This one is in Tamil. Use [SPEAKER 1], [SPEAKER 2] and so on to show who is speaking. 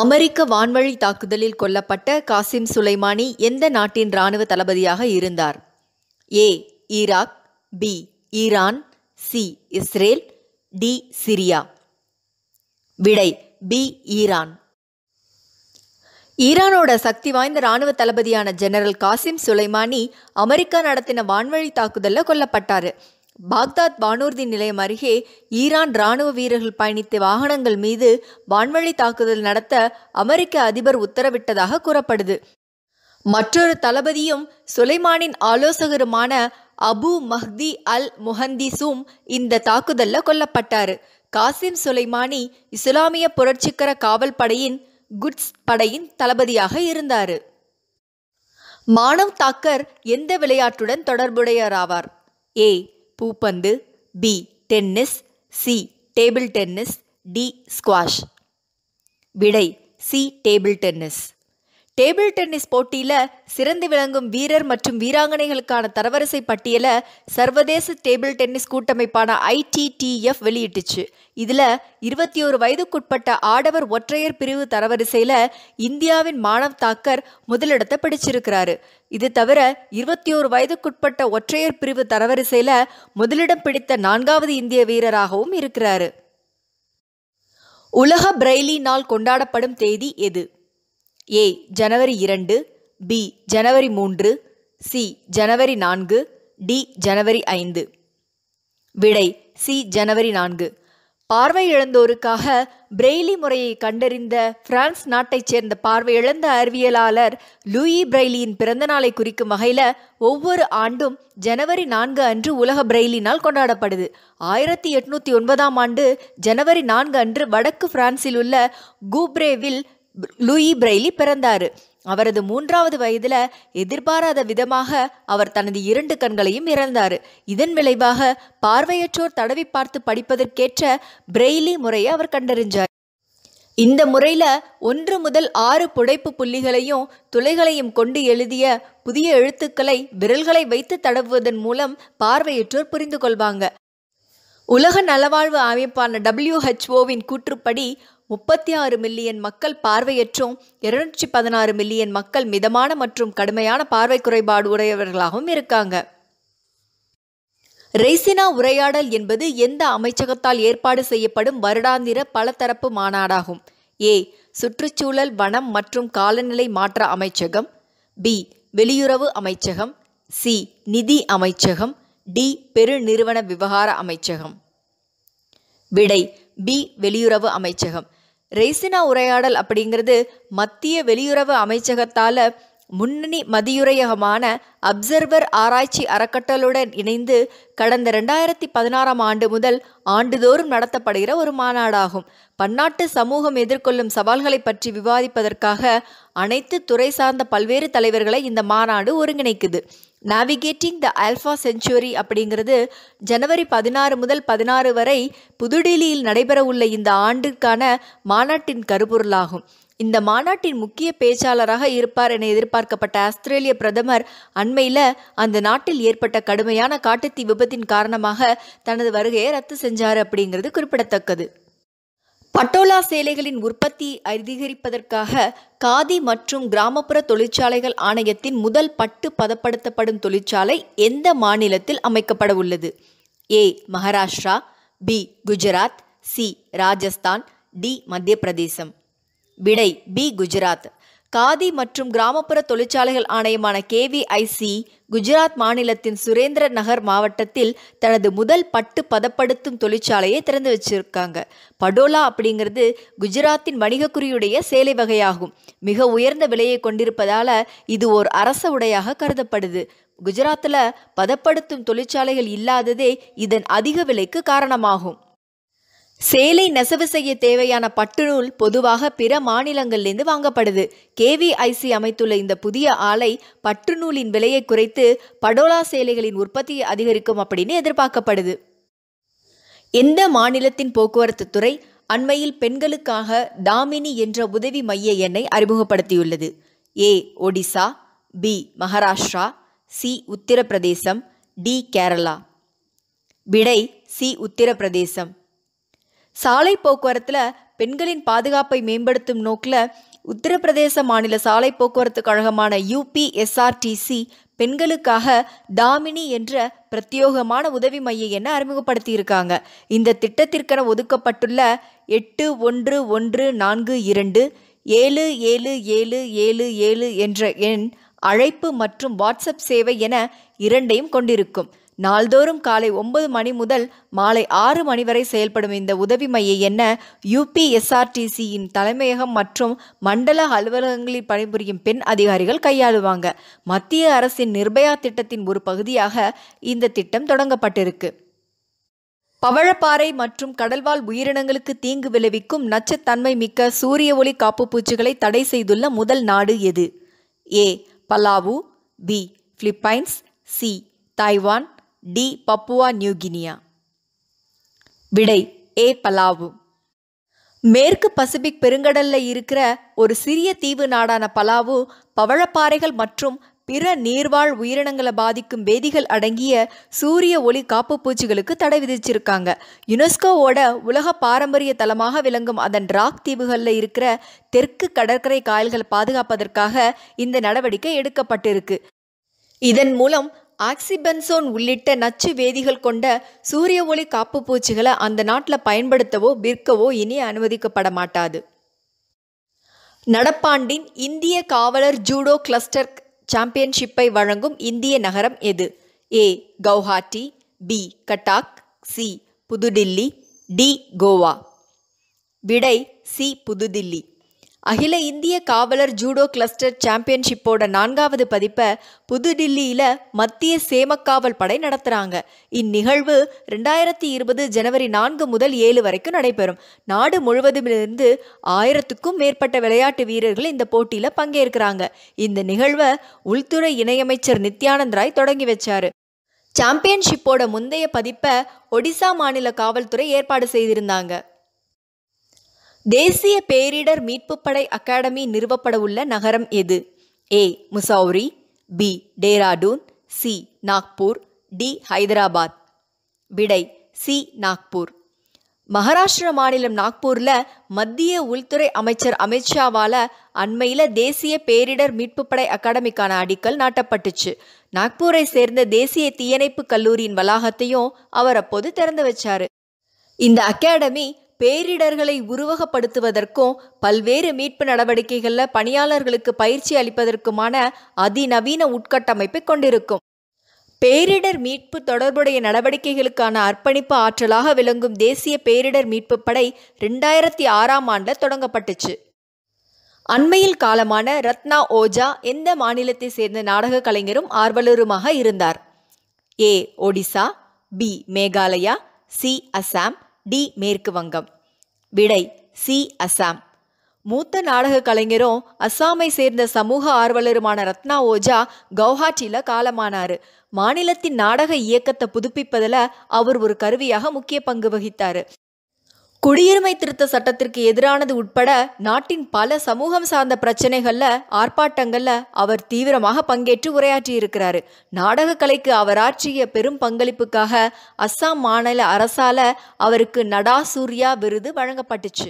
[SPEAKER 1] அமெரிக்க வான்வழி தாக்குதலில் கொல்லப்பட்ட காசிம் சுலைமானி எந்த நாட்டின் இராணுவ தளபதியாக இருந்தார்? A Iraq B Iran C Israel D Syria. விடை பி ஈரான். ஈரானோட சக்தி வாய்ந்த இராணுவ தளபதியான ஜெனரல் காசிம் சுலைமானி அமெரிக்கா நடத்தின வான்வழி தாக்குதலில் கொல்லப்பட்டார். பாக்தாத் வானூர்தி நிலையம் அருகே ஈரான் ராணுவ வீரர்கள் பயணித்த வாகனங்கள் மீது வான்வழி தாக்குதல் நடத்த அமெரிக்க அதிபர் உத்தரவிட்டதாக கூறப்படுது. மற்றொரு தளபதியும் சுலைமானின் ஆலோசகருமான அபு மஹ்தி அல் முஹந்திசும் இந்த தாக்குதல்ல கொல்லப்பட்டார். காசிம் சுலைமானி இஸ்லாமிய புரட்சிகர காவல் படையின் குட்ஸ் படையின் தளபதியாக இருந்தார். மானவ் தாக்கர் எந்த விளையாட்டுடன் தொடர்புடையராவார்? A. பூப்பந்து B tennis C table tennis D squash விடை C table tennis table tennis போட்டியில் சிறந்து விளங்கும் வீரர் மற்றும் வீராங்கனைகளுக்கான தரவரிசை பட்டியலை சர்வதேச டேபிள் டென்னிஸ் கூட்டமைப்பான ஐடிடிஎஃப் வெளியிட்டுச்சு. இதில் இருபத்தி ஒரு வயதுக்குட்பட்ட ஆடவர் ஒற்றையர் பிரிவு தரவரிசையில் இந்தியாவின் மாணவ் தாக்கர் முதலிடத்தை பிடிச்சிருக்கிறாரு. இது தவிர இருபத்தி ஒரு வயதுக்குட்பட்ட ஒற்றையர் பிரிவு தரவரிசையில் முதலிடம் பிடித்த நான்காவது இந்திய வீரராகவும் இருக்கிறாரு. உலக பிரெய்லி நாள் கொண்டாடப்படும் தேதி எது? ஏ ஜனவரி இரண்டு பி ஜனவரி மூன்று சி ஜனவரி நான்கு டி ஜனவரி ஐந்து. விடை சி ஜனவரி நான்கு. பார்வை இழந்தோருக்காக பிரெய்லி முறையை கண்டறிந்த பிரான்ஸ் நாட்டைச் சேர்ந்த பார்வை இழந்த அறிவியலாளர் லூயி பிரெய்லியின் பிறந்தநாளை குறிக்கும் வகையில் ஒவ்வொரு ஆண்டும் ஜனவரி நான்கு அன்று உலக பிரெய்லி நாள் கொண்டாடப்படுது. ஆயிரத்தி எட்நூத்தி ஒன்பதாம் ஆண்டு ஜனவரி நான்கு அன்று வடக்கு பிரான்சில் உள்ள கூப்ரேவில் லூயி பிரெய்லி பிறந்தார். அவரது மூன்றாவது வயதில் எதிர்பாராத விதமாக அவர் தனது இரண்டு கண்களையும் இறந்தார். இதன் விளைவாக பார்வையற்றோர் தடவி பார்த்து படிப்பதற்கேற்ற பிரெய்லி முறையை அவர் கண்டறிஞ்சார். இந்த முறையில் ஒன்று முதல் ஆறு புடைப்பு புள்ளிகளையும் துளைகளையும் கொண்டு எழுதிய புதிய எழுத்துக்களை விரல்களை வைத்து தடவுவதன் மூலம் பார்வையற்றோர் புரிந்து கொள்வாங்க. உலக நலவாழ்வு அமைப்பான டபிள்யூஹெச்ஓவின் கூற்றுப்படி முப்பத்தி ஆறு மில்லியன் மக்கள் பார்வையற்றும். இருநூற்றி பதினாறு மில்லியன் மக்கள் மிதமான மற்றும் கடுமையான பார்வை குறைபாடு உடையவர்களாகவும் இருக்காங்க. ரெய்சினா உரையாடல் என்பது எந்த அமைச்சகத்தால் ஏற்பாடு செய்யப்படும் வருடாந்திர பலதரப்பு மாநாடாகும். ஏ. சுற்றுச்சூழல் வனம் மற்றும் காலநிலை மாற்ற அமைச்சகம். பி. வெளியுறவு அமைச்சகம். சி. நிதி அமைச்சகம். டி. பெருநிறுவன விவகார அமைச்சகம். விடை. பி. வெளியுறவு அமைச்சகம். ரெய்சினா உரையாடல் அப்படிங்கிறது மத்திய வெளியுறவு அமைச்சகத்தால் முன்னணி மதியுரையகமான அப்சர்வர் ஆராய்ச்சி அறக்கட்டளுடன் இணைந்து கடந்த ரெண்டாயிரத்தி பதினாறாம் ஆண்டு முதல் ஆண்டுதோறும் நடத்தப்படுகிற ஒரு மாநாடாகும். பன்னாட்டு சமூகம் எதிர்கொள்ளும் சவால்களை பற்றி விவாதிப்பதற்காக அனைத்து துறை சார்ந்த பல்வேறு தலைவர்களை இந்த மாநாடு ஒருங்கிணைக்குது. நேவிகேட்டிங் த ஆல்ஃபா செஞ்சுரி அப்படிங்கிறது ஜனவரி பதினாறு முதல் பதினாறு வரை புதுடில்லியில் நடைபெறவுள்ள இந்த ஆண்டிற்கான மாநாட்டின் கருப்பொருளாகும். இந்த மாநாட்டின் முக்கிய பேச்சாளராக இருப்பார் என எதிர்பார்க்கப்பட்ட ஆஸ்திரேலிய பிரதமர் அண்மையில் அந்த நாட்டில் ஏற்பட்ட கடுமையான காட்டுத்தீ விபத்தின் காரணமாக தனது வருகையை ரத்து செஞ்சார் அப்படிங்கிறது குறிப்பிடத்தக்கது. பட்டோலா சேலைகளின் உற்பத்தி அதிகரிப்பதற்காக காதி மற்றும் கிராமப்புற தொழிற்சாலைகள் ஆணையத்தின் முதல் பட்டு பதப்படுத்தப்படும் தொழிற்சாலை எந்த மாநிலத்தில் அமைக்கப்பட உள்ளது? A. Maharashtra B. Gujarat C. Rajasthan D. Madhya Pradesh விடை பி. குஜராத். காதி மற்றும் கிராமப்புற தொழிற்சாலைகள் ஆணையமான கேவிஐசி குஜராத் மாநிலத்தின் சுரேந்திர நகர் மாவட்டத்தில் தனது முதல் பட்டு பதப்படுத்தும் தொழிற்சாலையை திறந்து வச்சிருக்காங்க. படோலா அப்படிங்கிறது குஜராத்தின் வணிகக்குறியுடைய சேலை வகையாகும். மிக உயர்ந்த விலையை கொண்டிருப்பதால இது ஓர் அரச உடையாக கருதப்படுது. குஜராத்தில் பதப்படுத்தும் தொழிற்சாலைகள் இல்லாததே இதன் அதிக விலைக்கு காரணமாகும். சேலை நெசவு செய்ய தேவையான பட்டுநூல் பொதுவாக பிற மாநிலங்களிலிருந்து வாங்கப்படுது. கேவிஐசி அமைத்துள்ள இந்த புதிய ஆலை பட்டுநூலின் விலையை குறைத்து படோலா சேலைகளின் உற்பத்தியை அதிகரிக்கும் அப்படின்னு எதிர்பார்க்கப்படுது. எந்த மாநிலத்தின் போக்குவரத்து துறை அண்மையில் பெண்களுக்காக தாமினி என்ற உதவி மைய எண்ணை அறிமுகப்படுத்தியுள்ளது. A. Odisha B. Maharashtra C. Uttar Pradesh D. Kerala. விடை சி. உத்தரப்பிரதேசம். சாலை போக்குவரத்தில் பெண்களின் பாதுகாப்பை மேம்படுத்தும் நோக்கில் உத்தரப்பிரதேச மாநில சாலை போக்குவரத்து கழகமான யூபிஎஸ்ஆர்டிசி பெண்களுக்காக தாமினி என்ற பிரத்யோகமான உதவி மைய என அறிமுகப்படுத்தியிருக்காங்க? இந்த திட்டத்திற்கென ஒதுக்கப்பட்டுள்ள எட்டு ஒன்று ஒன்று நான்கு இரண்டு ஏழு ஏழு ஏழு ஏழு ஏழு என்ற எண் அழைப்பு மற்றும் வாட்ஸ்அப் சேவை என இரண்டையும் கொண்டிருக்கும். நாள்தோறும் காலை ஒன்பது மணி முதல் மாலை ஆறு மணி வரை செயல்படும் இந்த உதவி மைய எண்ண யூபிஎஸ்ஆர்டிசியின் தலைமையகம் மற்றும் மண்டல அலுவலகங்களில் பணிபுரியும் பெண் அதிகாரிகள் கையாளுவாங்க. மத்திய அரசின் நிர்பயா திட்டத்தின் ஒரு பகுதியாக இந்த திட்டம் தொடங்கப்பட்டிருக்கு. பவழப்பாறை மற்றும் கடல்வாழ் உயிரினங்களுக்கு தீங்கு விளைவிக்கும் நச்சுத்தன்மை மிக்க சூரிய ஒளி காப்புப்பூச்சிகளை தடை செய்துள்ள முதல் நாடு எது? A. Palau B. Philippines C. Taiwan D Papua New Guinea விடை ஏ பலாவு. மேற்கு பசிபிக் பெருங்கடல்ல இருக்கிற ஒரு சிறிய தீவு நாடான பலாவு பவழப்பாறைகள் மற்றும் பிற நீர்வாழ் உயிரினங்களை பாதிக்கும் வேதிகள் அடங்கிய சூரிய ஒளி காப்பு பூச்சிகளுக்கு தடை விதிச்சிருக்காங்க. யுனெஸ்கோவோட உலக பாரம்பரிய தலமாக விளங்கும் அதன் ராக் தீவுகளில் இருக்கிற தெற்கு கடற்கரை காயல்களை பாதுகாப்பதற்காக இந்த நடவடிக்கை எடுக்கப்பட்டிருக்கு. இதன் மூலம் ஆக்சிபென்சோன் உள்ளிட்ட நச்சு வேதிகள் கொண்ட சூரிய ஒளி காப்பு பூச்சிகளை அந்த நாட்டில் பயன்படுத்தவோ விற்கவோ இனி அனுமதிக்கப்பட மாட்டாது. நடப்பாண்டின் இந்திய காவலர் ஜூடோ கிளஸ்டர் சாம்பியன்ஷிப்பை வழங்கும் இந்திய நகரம் எது? A. Guwahati B. Cuttack C. Pudhu Dilli D. Goa. விடை சி. புதுதில்லி அகில இந்திய காவலர் ஜூடோ கிளஸ்டர் சாம்பியன்ஷிப்போட நான்காவது பதிப்பை புதுடில்லியில் மத்திய சேமக்காவல் படை நடத்துகிறாங்க இந்நிகழ்வு ரெண்டாயிரத்தி இருபது ஜனவரி நான்கு முதல் ஏழு வரைக்கும் நடைபெறும். நாடு முழுவதுமிருந்து ஆயிரத்துக்கும் மேற்பட்ட விளையாட்டு வீரர்கள் இந்த போட்டியில் பங்கேற்கிறாங்க. இந்த நிகழ்வை உள்துறை இணையமைச்சர் நித்யானந்த் ராய் தொடங்கி வச்சாரு. சாம்பியன்ஷிப்போட முந்தைய பதிப்பை ஒடிசா மாநில காவல்துறை ஏற்பாடு செய்திருந்தாங்க. தேசிய பேரிடர் மீட்புப் படை அகாடமி நிறுவப்படவுள்ள நகரம் எது? A. Mussoorie B. Dehradun C. Nagpur D. Hyderabad. விடை சி. நாக்பூர். மகாராஷ்டிரா மாநிலம் நாக்பூரில் மத்திய உள்துறை அமைச்சர் அமித்ஷாவால் அண்மையில் தேசிய பேரிடர் மீட்புப் படை அகாடமிக்கான அடிக்கல் நாட்டப்பட்டுச்சு. நாக்பூரை சேர்ந்த தேசிய தீயணைப்பு கல்லூரியின் வளாகத்தையும் அவர் அப்போது திறந்து வச்சாரு. இந்த அகாடமி பேரிடர்களை உருவகப்படுத்துவதற்கும் பல்வேறு மீட்பு நடவடிக்கைகளில் பணியாளர்களுக்கு பயிற்சி அளிப்பதற்குமான அதிநவீன உட்கட்டமைப்பை கொண்டிருக்கும். பேரிடர் மீட்பு தொடர்புடைய நடவடிக்கைகளுக்கான அர்ப்பணிப்பு ஆற்றலாக விளங்கும் தேசிய பேரிடர் மீட்பு படை ரெண்டாயிரத்தி ஆறாம் ஆண்டில் தொடங்கப்பட்டுச்சு. அண்மையில் காலமான ரத்னா ஓஜா எந்த மாநிலத்தை சேர்ந்த நாடக கலைஞரும் ஆர்வலருமாக இருந்தார்? A Odisha B Meghalaya C Assam D மேற்கு வங்கம். விடை சி. அசாம். மூத்த நாடக கலைஞரும் அஸ்ஸாமை சேர்ந்த சமூக ஆர்வலருமான ரத்னா ஓஜா கவுஹாட்டியில் காலமானார். மாநிலத்தின் நாடக இயக்கத்தை புதுப்பிப்பதில் அவர் ஒரு கருவியாக முக்கிய பங்கு வகித்தார். குடியுரிமை திருத்த சட்டத்திற்கு எதிரானது உட்பட நாட்டின் பல சமூகம் சார்ந்த பிரச்சனைகளில் ஆர்ப்பாட்டங்களில் அவர் தீவிரமாக பங்கேற்று உரையாற்றியிருக்கிறாரு. நாடக கலைக்கு அவர் ஆற்றிய பெரும் பங்களிப்புக்காக அஸ்ஸாம் மாநில அரசால அவருக்கு நடா சூர்யா விருது வழங்கப்பட்டுச்சு.